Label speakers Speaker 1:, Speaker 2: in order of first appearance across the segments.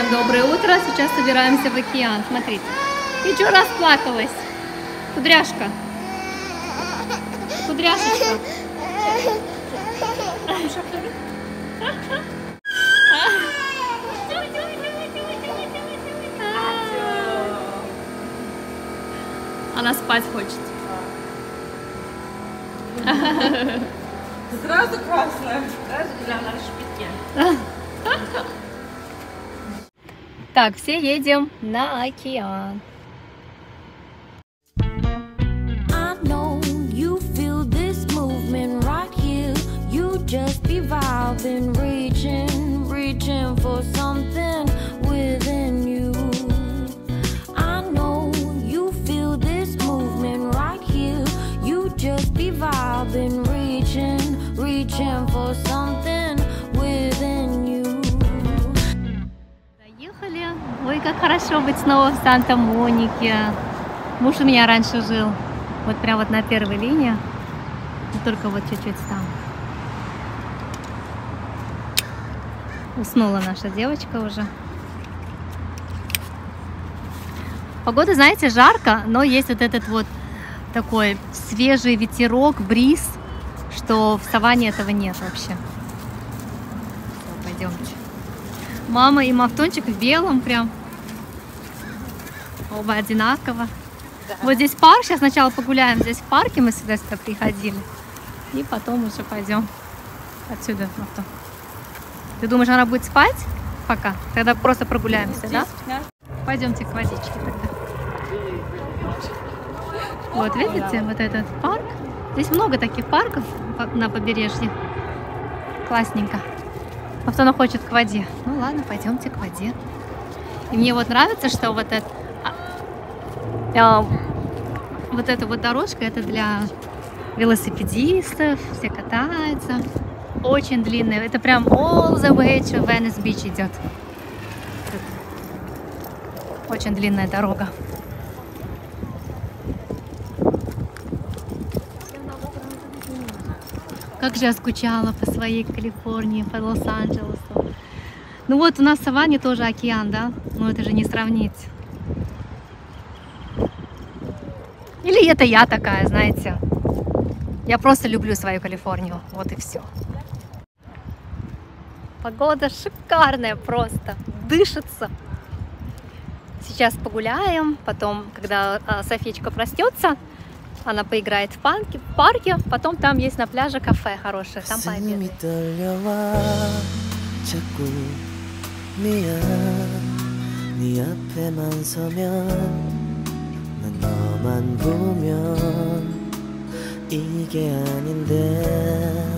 Speaker 1: Всем доброе утро. Сейчас собираемся в океан. Смотрите. Ты что расплакалась? Кудряшка. Кудряшечка. Она спать хочет.
Speaker 2: Сразу красная.
Speaker 1: Так, все едем на океан. Как хорошо быть снова в Санта-Монике. Муж у меня раньше жил. Вот прям вот на первой линии. Только вот чуть-чуть там. Уснула наша девочка уже. Погода, знаете, жарко, но есть вот этот вот такой свежий ветерок, бриз, что в саванне этого нет вообще. Пойдемте. Мама и Мавтончик в белом прям. Оба одинаково. Вот здесь парк, сейчас сначала погуляем здесь в парке, мы сюда сюда приходили. И потом уже пойдем отсюда. Мавтон. Ты думаешь, она будет спать пока? Тогда просто прогуляемся, да? Пойдемте к водичке тогда. Вот, видите, вот этот парк. Здесь много таких парков на побережье. Классненько. Автона хочет к воде. Ну ладно, пойдемте к воде. И мне вот нравится, что вот это, а, вот эта вот дорожка, это для велосипедистов, все катаются. Очень длинная. Это прям all the way to Venice Beach идет. Очень длинная дорога. Как же я скучала по своей Калифорнии, по Лос-Анджелесу. Ну вот у нас в Саванне тоже океан, да? Ну это же не сравнить. Или это я такая, знаете. Я просто люблю свою Калифорнию. Вот и все. Погода шикарная просто. Дышится. Сейчас погуляем. Потом, когда а, Софичка проснется, она поиграет в парке, в парке. Потом там есть на пляже кафе хорошее. Там
Speaker 3: 가슴이
Speaker 1: пообедаем.
Speaker 3: 떨려와 자꾸 미안 네 앞에만 서면 난 너만 보면 이게 아닌데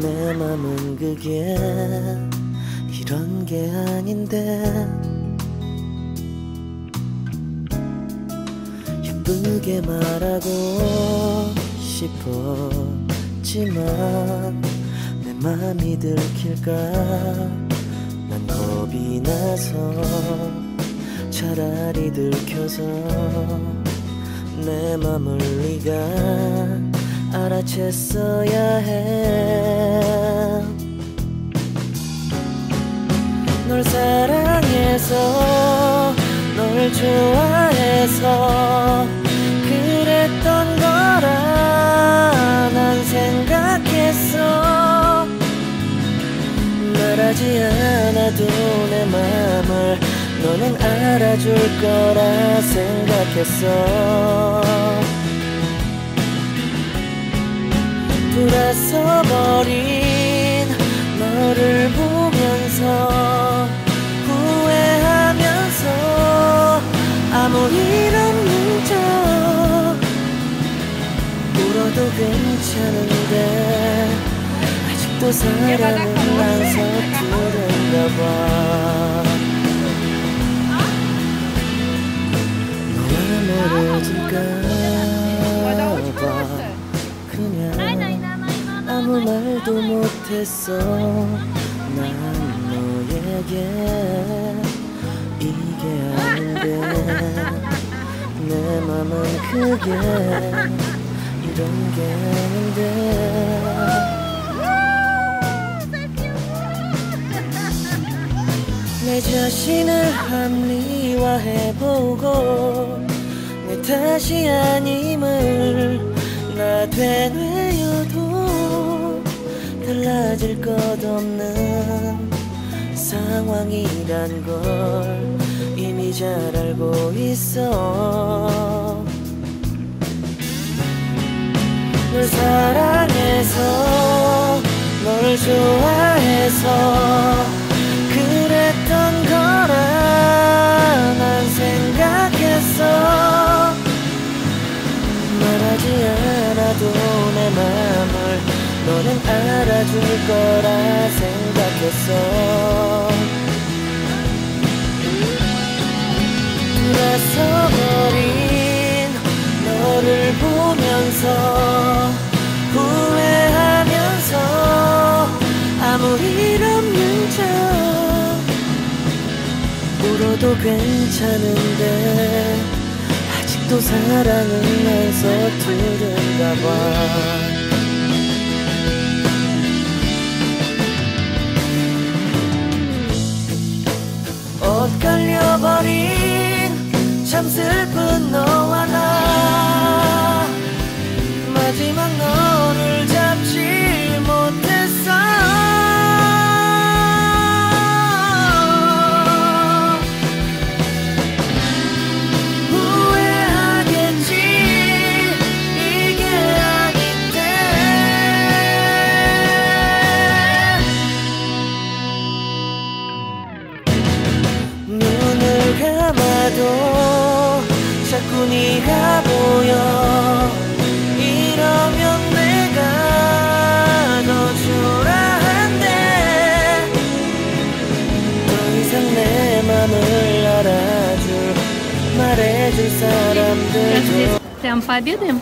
Speaker 3: 내 맘은 그게 이런 게 아닌데. 예쁘게 말하고 싶었지만 내 맘이 들킬까? 난 겁이 나서 차라리 들켜서 내 맘을 네가 알아챘어야 해. 널 사랑해서 널 좋아해서 너는 알아줄 거라 생각했어. 돌아서 버린 너를 보면서 후회하면서 아무 일 없는 척 울어도 괜찮은데 아직도 사랑은 난 서투른가 봐 멀어질까 봐 그냥 아무 말도 못했어 난 너에게 이게 아닌데 내 맘은 그게 이런 게 아닌데 내 자신을 합리화해보고 내 탓이 아님을 나 되뇌어도 달라질 것 없는 상황이란 걸 이미 잘 알고 있어. 널 사랑해서 널 좋아해서 그랬던 거라 난 생각했어 내 맘을 너는 알아줄 거라 생각했어. 돌아서버린 너를 보면서 후회하면서 아무 일 없는 척 울어도 괜찮은데 아직도 사랑은 난 서투른가 봐. 엇갈려버린 참 슬픈 너와 네가 보여 이러면 내가 더 초라한데 더 이상 내 맘을 알아줄 말해줄
Speaker 1: Сейчас
Speaker 3: 사람들
Speaker 1: здесь
Speaker 3: 좀
Speaker 1: прям пообедаем.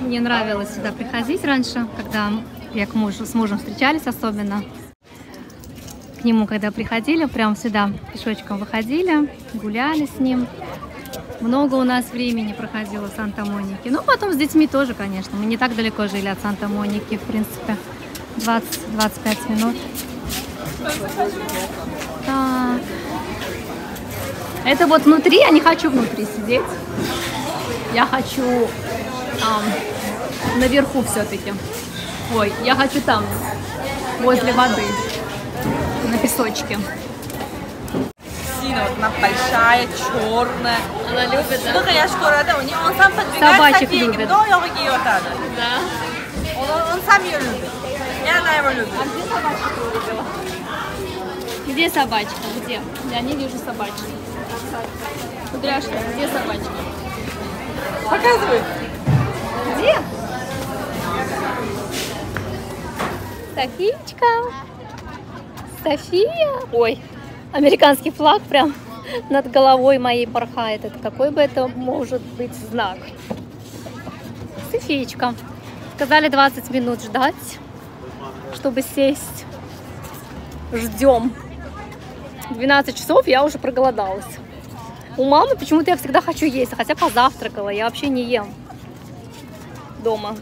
Speaker 1: Мне нравилось сюда приходить раньше, когда я к мужу, с мужем встречались особенно. К нему, когда приходили, прям сюда пешочком выходили, гуляли с ним. Много у нас времени проходило в Санта-Монике. Ну, потом с детьми тоже, конечно. Мы не так далеко жили от Санта-Моники, в принципе. 20-25 минут. Так. Это вот внутри, я не хочу внутри сидеть. Я хочу ам, наверху все-таки. Ой, я хочу там, возле воды, на песочке.
Speaker 2: Сина, вот она большая, черная.
Speaker 1: Она любит,
Speaker 2: Сколько я шкурада, у нее он сам подбегает
Speaker 1: Собачек
Speaker 2: Софии,
Speaker 1: любит.
Speaker 2: но его гиотада.
Speaker 1: Да.
Speaker 2: Он, он сам ее любит. И она его любит.
Speaker 1: Где собачка? Где? Я не вижу собачки. Кудряшка, где собачка?
Speaker 2: Показывай.
Speaker 1: Где? Софичка. София. Ой, американский флаг прям над головой моей порхает. Это какой бы это может быть знак? Софичка. Сказали 20 минут ждать, чтобы сесть. Ждем. 12 часов я уже проголодалась. У мамы почему-то я всегда хочу есть, хотя позавтракала, я вообще не ем дома.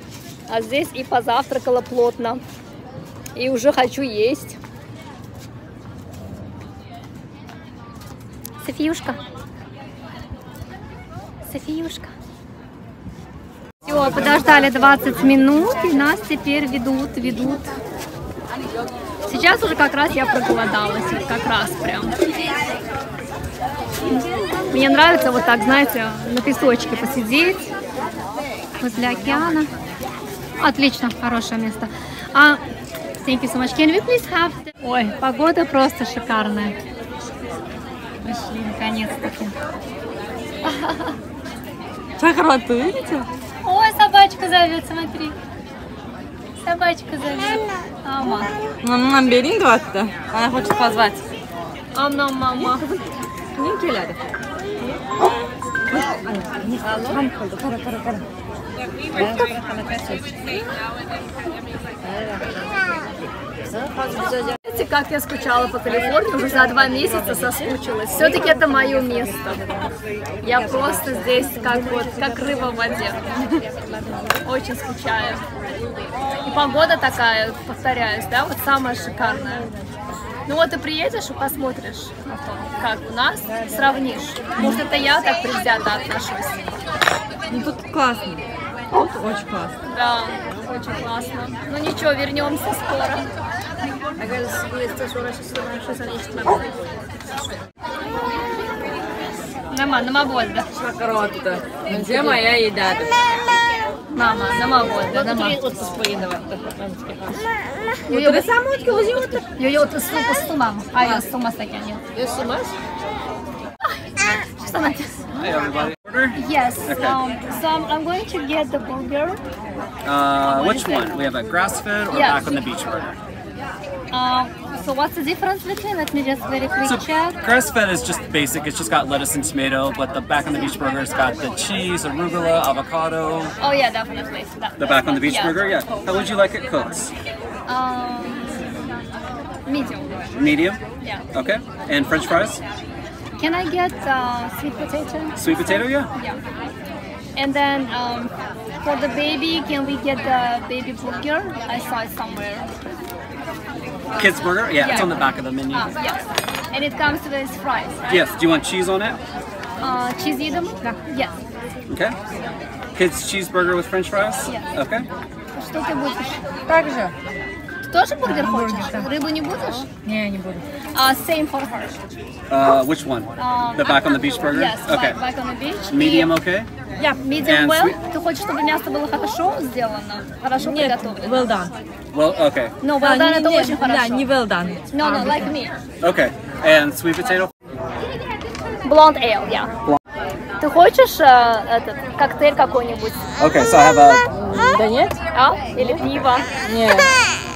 Speaker 1: А здесь и позавтракала плотно, и уже хочу есть. Софиюшка. Софиюшка. Все, подождали 20 минут, и нас теперь ведут, ведут. Сейчас уже как раз я проголодалась, вот как раз прям. Мне нравится вот так, знаете, на песочке посидеть возле океана. Отлично, хорошее место. А, thank you so much. Can we please have... Ой, погода просто шикарная. Пришли, наконец-таки.
Speaker 2: Чакрат, ты видите?
Speaker 1: Ой, собачка зовет, смотри. Собачка зовет. Ама.
Speaker 2: Ну, нам берин деватты. Она хочет позвать.
Speaker 1: Ам-нам, мама.
Speaker 2: Не келеді.
Speaker 1: Знаете, как я скучала по Калифорнии, уже за два месяца соскучилась. Все-таки это мое место. Я просто здесь как вот, как рыба в воде. Очень скучаю. И погода такая, повторяюсь, да, вот самая шикарная. Ну вот ты приедешь и посмотришь, как у нас, сравнишь. Может, это я так предвзято отношусь.
Speaker 2: Ну тут классно. Тут очень классно.
Speaker 1: Да, очень классно. Ну ничего, вернемся скоро. Нама, нама вольда.
Speaker 2: Круто. Где моя еда?
Speaker 1: Мама, нама вольда, нама. Йо-йо,
Speaker 2: Ты сам утки возьмешь?
Speaker 1: йо-йо, ты сумку с маму. А, я с ума стакяне. Что она
Speaker 4: Hey everybody. Order?
Speaker 1: Yes, um, so I'm, I'm going to get the burger.
Speaker 4: Uh,
Speaker 1: What
Speaker 4: which
Speaker 1: is it?
Speaker 4: one? We have a grass fed or
Speaker 1: Yeah.
Speaker 4: back on the beach burger.
Speaker 1: Um, so what's the difference between? Let me just very quick
Speaker 4: So
Speaker 1: check.
Speaker 4: grass fed is just basic. It's just got lettuce and tomato, but the back on the beach burger's got the cheese, arugula, avocado.
Speaker 1: Oh yeah, definitely. That,
Speaker 4: The back on the beach
Speaker 1: yeah.
Speaker 4: burger, yeah. How would you like it cooked?
Speaker 1: Um, medium.
Speaker 4: Medium.
Speaker 1: Yeah.
Speaker 4: Okay. And French fries?
Speaker 1: Can I get uh, sweet potato?
Speaker 4: Sweet potato, yeah.
Speaker 1: Yeah. And then um, for the baby, can we get the baby burger? I saw it somewhere.
Speaker 4: Kids burger, yeah, It's
Speaker 1: Yeah.
Speaker 4: on the back of the menu.
Speaker 1: Ah, yes. And it comes with fries, right?
Speaker 4: Yes. Do you want cheese on it?
Speaker 1: Uh, cheese едом? Yes.
Speaker 4: Okay. Kids cheeseburger with French fries.
Speaker 1: Yeah.
Speaker 4: Okay.
Speaker 1: Что ты будешь?
Speaker 2: Так же.
Speaker 1: Ты Тоже бургер хочешь? Рыбу не будешь?
Speaker 2: Не, не буду.
Speaker 1: Uh, same for her.
Speaker 4: Uh, which one?
Speaker 1: Um,
Speaker 4: the back on the beach burger.
Speaker 1: Yes,
Speaker 4: Okay.
Speaker 1: back, back on the beach.
Speaker 4: Medium, okay.
Speaker 1: Yeah, medium
Speaker 4: And
Speaker 1: well.
Speaker 4: sweet-
Speaker 1: Ты хочешь, чтобы мясо было хорошо сделано, хорошо
Speaker 2: Нет,
Speaker 1: приготовлено?
Speaker 2: well done.
Speaker 4: Well, okay.
Speaker 1: No,
Speaker 2: А,
Speaker 1: well done это очень
Speaker 2: Да,
Speaker 1: хорошо.
Speaker 2: не well done.
Speaker 1: No, no, like me.
Speaker 4: Okay. And sweet potato.
Speaker 1: Blonde ale, yeah. Ты хочешь э, этот коктейль какой-нибудь?
Speaker 4: Okay, so I have a
Speaker 2: Да нет?
Speaker 1: А? Или пиво?
Speaker 2: Нет.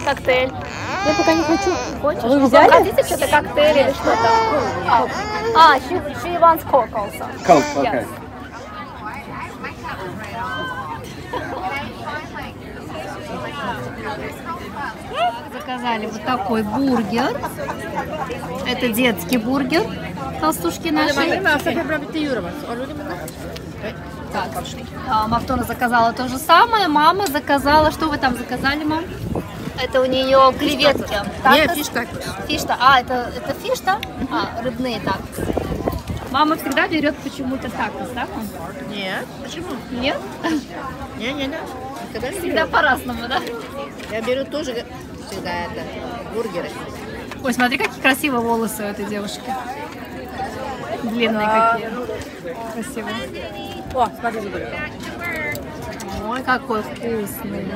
Speaker 1: Коктейль?
Speaker 2: Я пока не хочу.
Speaker 1: Хочешь?
Speaker 2: Вы взяли?
Speaker 1: Хотите что-то коктейль или что-то? А, а she, she wants Coke also.
Speaker 4: Coke. Okay.
Speaker 1: Yes. Заказали вот такой бургер. Это детский бургер. Толстушки наши. Так, а, Мавтона заказала то же самое. Мама заказала... Что вы там заказали, мам? Это у нее креветки.
Speaker 2: Нет, фишка.
Speaker 1: Фишта. А, это, это фишта? А, рыбные тактос. Мама всегда берет почему-то тактос, да, мам?
Speaker 2: Нет. Почему?
Speaker 1: Нет?
Speaker 2: Не, не, не. Никогда не
Speaker 1: Всегда по-разному, да?
Speaker 2: Я беру тоже всегда это бургеры.
Speaker 1: Ой, смотри, какие красивые волосы у этой девушки. Длинные какие. Красивые.
Speaker 2: О, смотри.
Speaker 1: Ой, какой вкусный.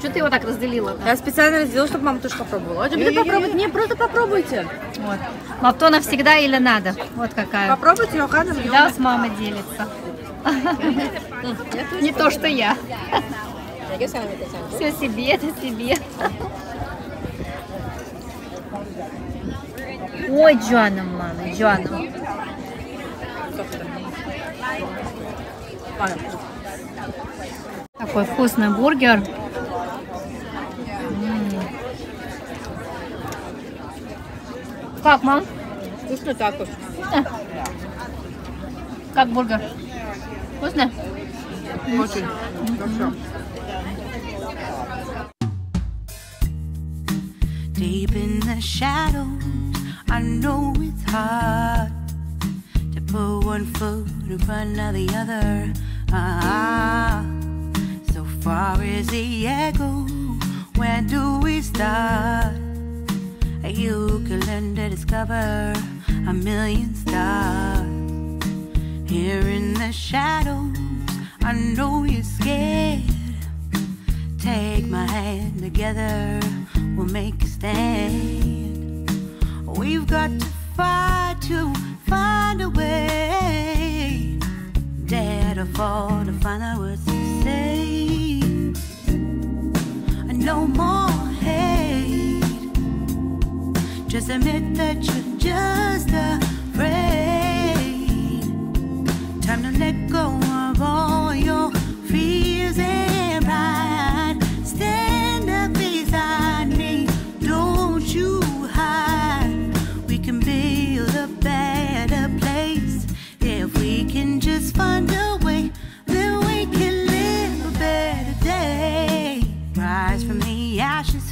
Speaker 1: Что ты его так разделила?
Speaker 2: Я специально сделала, чтобы мама тоже попробовала. Теперь попробуйте. Не, просто попробуйте.
Speaker 1: Вот. Маптона всегда или надо. Вот какая.
Speaker 2: Попробуйте, Йохана.
Speaker 1: Всегда с мамой делится. Не то, что я. Все себе, это себе. Ой, Джоанна, мама, Джоанна. Такой вкусный бургер. М. Как, мам?
Speaker 2: Вкусно так вот.
Speaker 1: Как бургер? Вкусно?
Speaker 2: Очень. Хорошо.
Speaker 5: Deep in the shadows, I know it's hard to put one foot in front of the other. Ah, far as the echo, where do we start? You can learn to discover a million stars. Here in the shadows, I know you're scared. Take my hand together, we'll make a stand. We've got to fight to find a way. Dare to fall to find out what No more hate. Just admit that you're just afraid.